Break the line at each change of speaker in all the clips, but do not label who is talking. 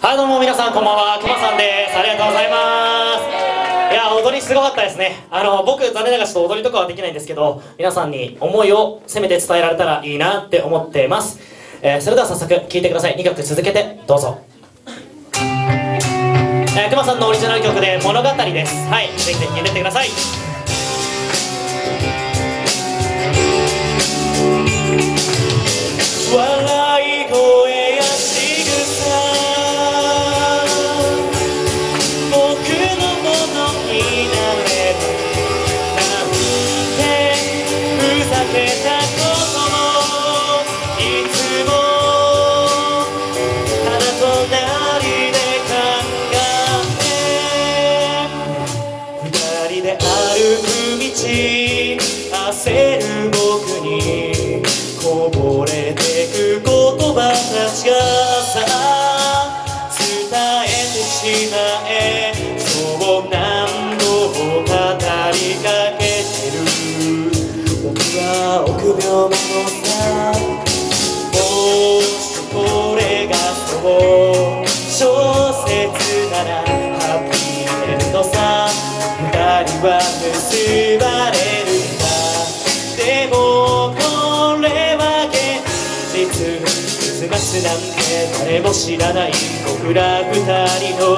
はいどうも皆さんこんばんは。くまさんです。ありがとうございます。いや踊りすごかったですね。あの僕残念ながらちょっと踊りとかはできないんですけど皆さんに思いをせめて伝えられたらいいなって思ってます、えーそれでは早速聴いてください。2曲続けてどうぞ。えー、くまさんのオリジナル曲で物語です。はいぜひぜひ聴いてってください。は結ばれるんだ。でもこれは現実。結末なんて誰も知らない。僕ら二人の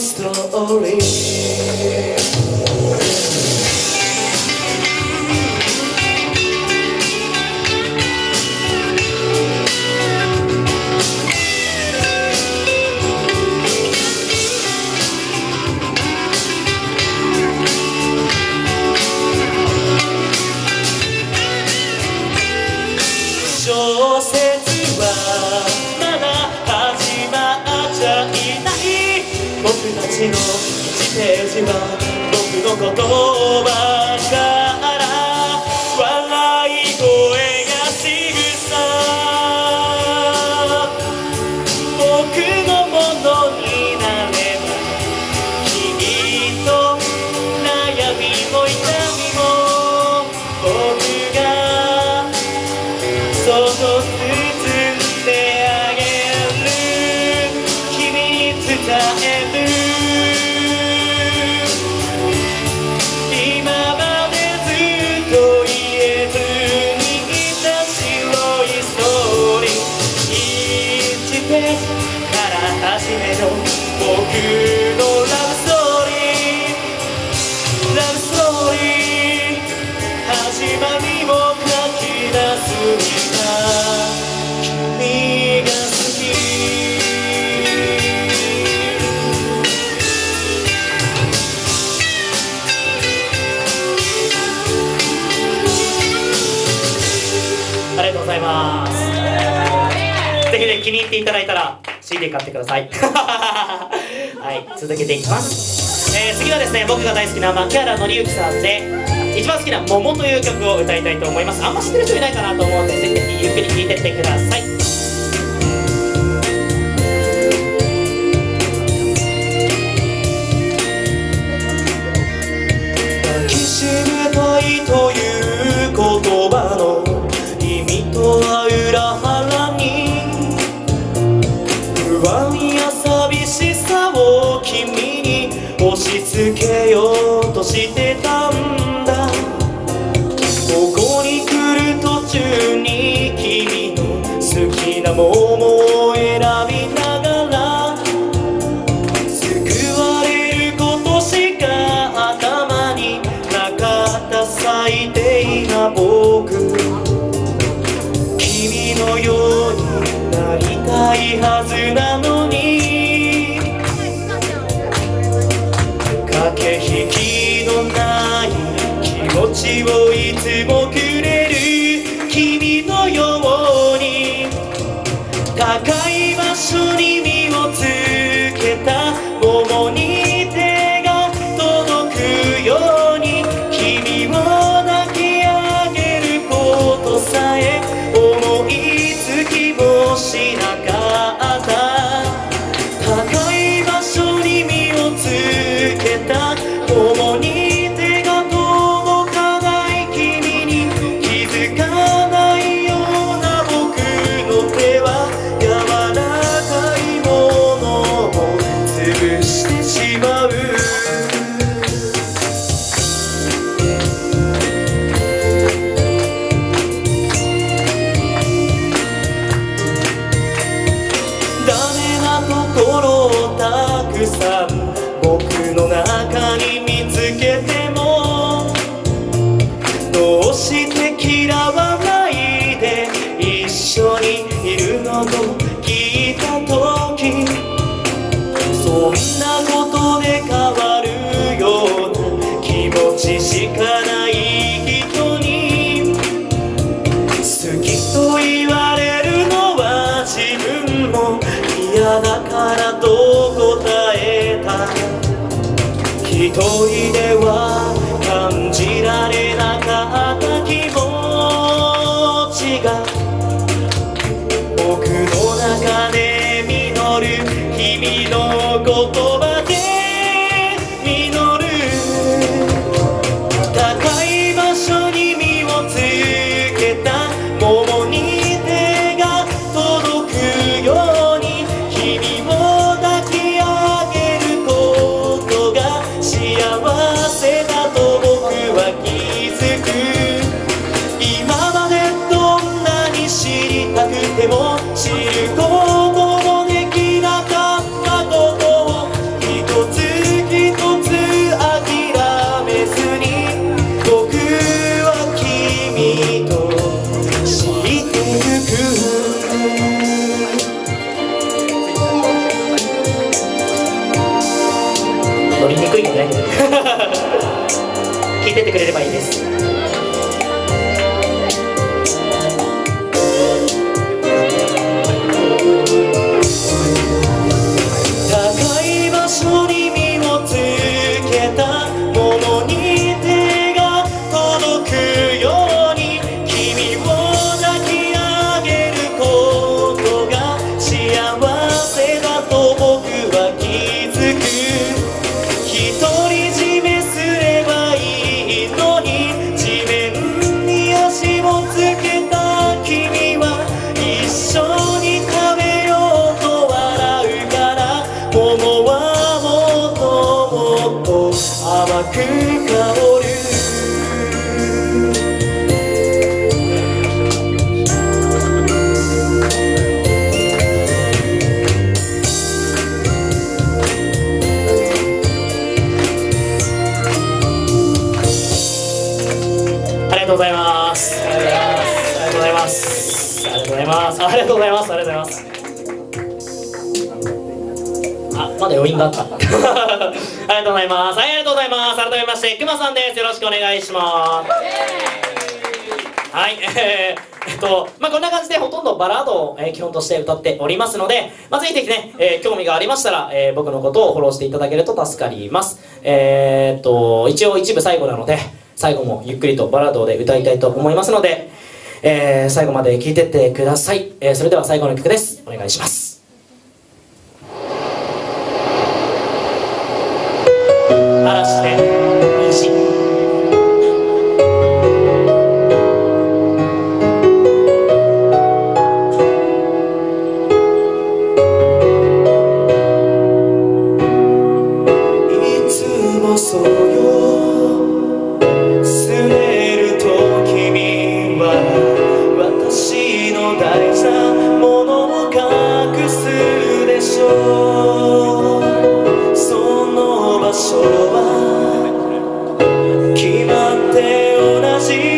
story 1ページは僕の言葉。から始めの僕のラブストーリーラブストーリー始まりも書き出すには君が好きありがとうございます。気に入っていただいたら CD 買ってください。はい続けていきます、えー次はですね僕が大好きな牧原紀之さんで一番好きな「桃」という曲を歌いたいと思います。あんま知ってる人いないかなと思うんでぜひぜひゆっくり聴いてってください。高い場と答えた。一人では感じられなかった。ます。ありがとうございます。ありがとうございます。あ、まだ余韻があった。ありがとうございます。はい、ありがとうございます。改めまして、くまさんです。よろしくお願いします。はい、えー、えっと、まあ、こんな感じでほとんどバラードを、えー基本として歌っておりますので、まあ、ぜひぜひね、えー興味がありましたら、えー僕のことをフォローしていただけると助かります。えー、っと、一応一部最後なので、最後もゆっくりとバラードで歌いたいと思いますので、えー最後まで聴いてってください。えーそれでは最後の曲です。お願いします。嵐で虹。いつもそうよ場所。は決まって同じ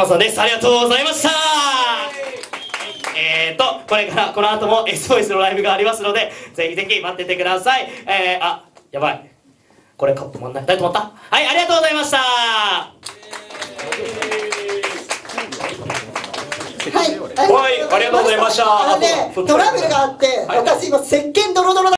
はい熊さんです。ありがとうございました。えーとこれからこの後も SOS のライブがありますのでぜひぜひ待っててください。えー、あやばい。これ止まんない誰止まった。はいありがとうございました。
はい、
はいありがとうございました。
あのねトラブルがあって、
はい。
私今石鹸ドロドロ